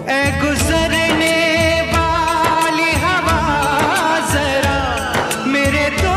गुजरने वाली हवा जरा मेरे दो